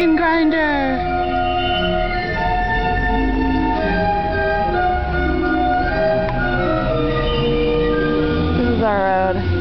organ grinder. This is our road.